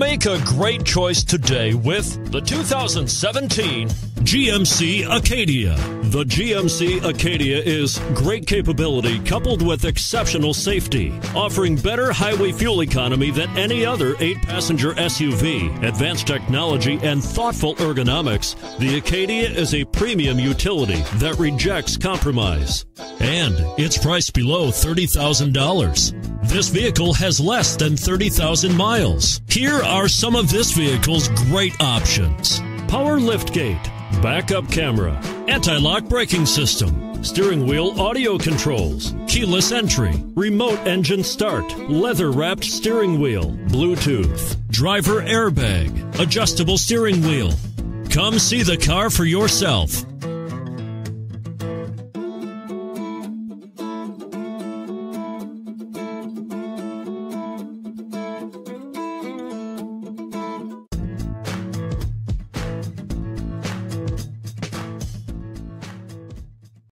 Make a great choice today with the 2017 GMC Acadia. The GMC Acadia is great capability coupled with exceptional safety, offering better highway fuel economy than any other eight passenger SUV. Advanced technology and thoughtful ergonomics, the Acadia is a premium utility that rejects compromise. And it's priced below $30,000. This vehicle has less than 30,000 miles. Here are some of this vehicle's great options power liftgate backup camera, anti lock braking system, steering wheel audio controls, keyless entry, remote engine start, leather wrapped steering wheel, Bluetooth, driver airbag, adjustable steering wheel. Come see the car for yourself.